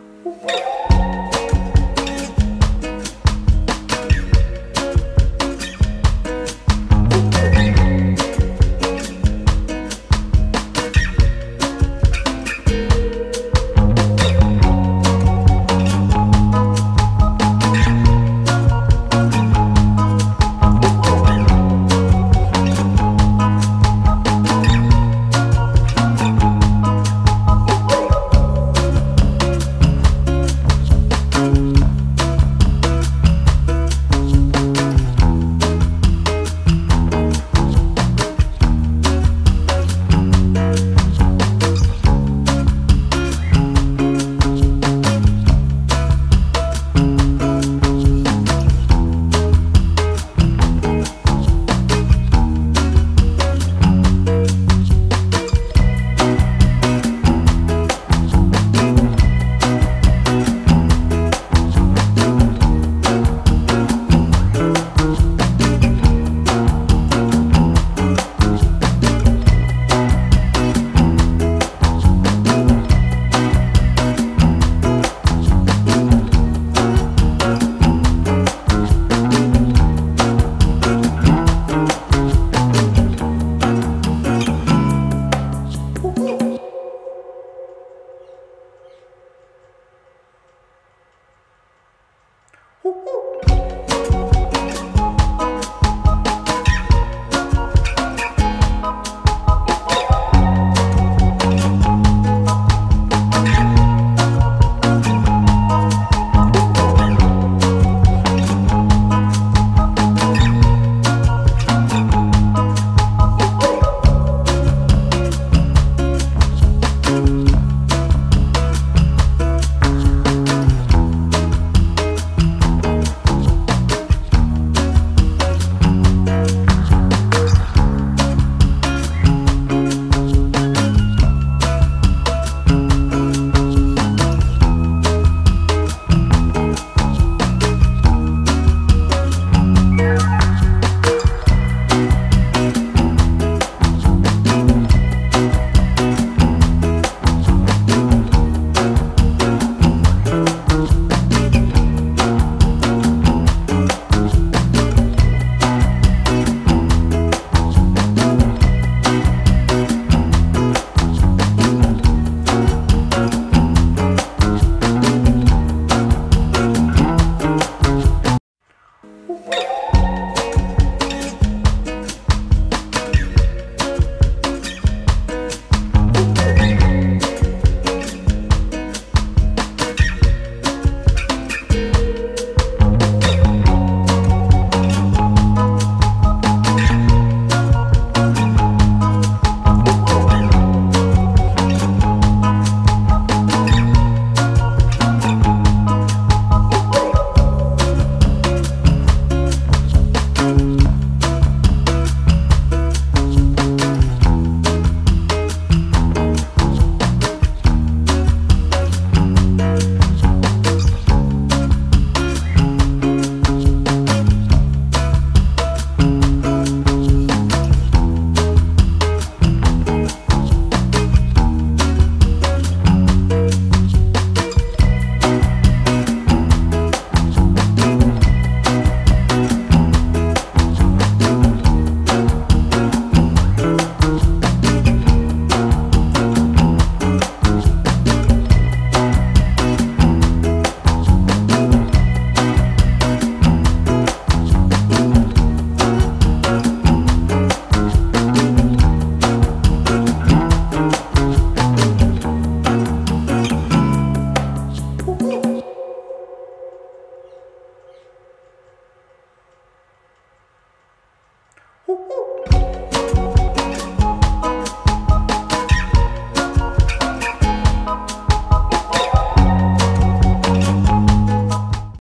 Woo!